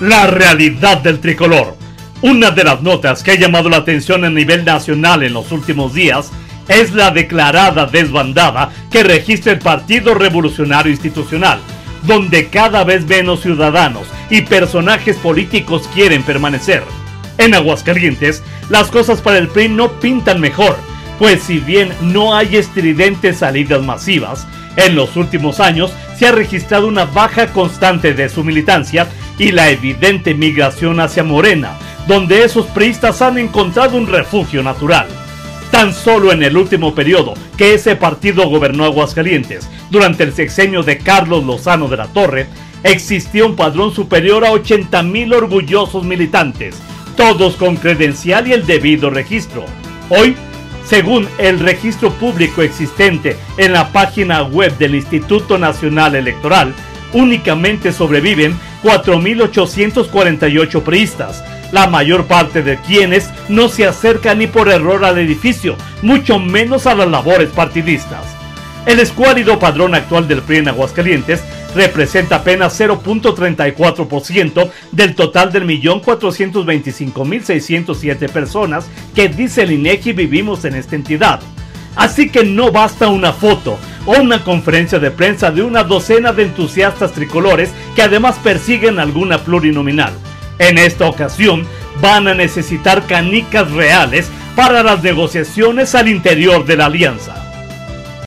La realidad del tricolor. Una de las notas que ha llamado la atención a nivel nacional en los últimos días es la declarada desbandada que registra el Partido Revolucionario Institucional, donde cada vez menos ciudadanos y personajes políticos quieren permanecer. En Aguascalientes, las cosas para el PRI no pintan mejor, pues si bien no hay estridentes salidas masivas, en los últimos años se ha registrado una baja constante de su militancia y la evidente migración hacia Morena, donde esos priistas han encontrado un refugio natural. Tan solo en el último periodo que ese partido gobernó Aguascalientes, durante el sexenio de Carlos Lozano de la Torre, existía un padrón superior a 80 mil orgullosos militantes, todos con credencial y el debido registro. Hoy según el registro público existente en la página web del Instituto Nacional Electoral, únicamente sobreviven 4.848 priistas, la mayor parte de quienes no se acercan ni por error al edificio, mucho menos a las labores partidistas. El escuálido padrón actual del PRI en Aguascalientes representa apenas 0.34% del total del 1.425.607 personas que dice el INEGI vivimos en esta entidad. Así que no basta una foto una conferencia de prensa de una docena de entusiastas tricolores que además persiguen alguna plurinominal. En esta ocasión van a necesitar canicas reales para las negociaciones al interior de la alianza.